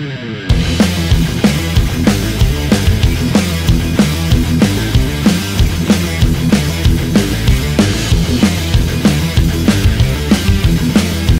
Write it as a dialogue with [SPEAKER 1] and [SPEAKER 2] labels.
[SPEAKER 1] Mm-hmm.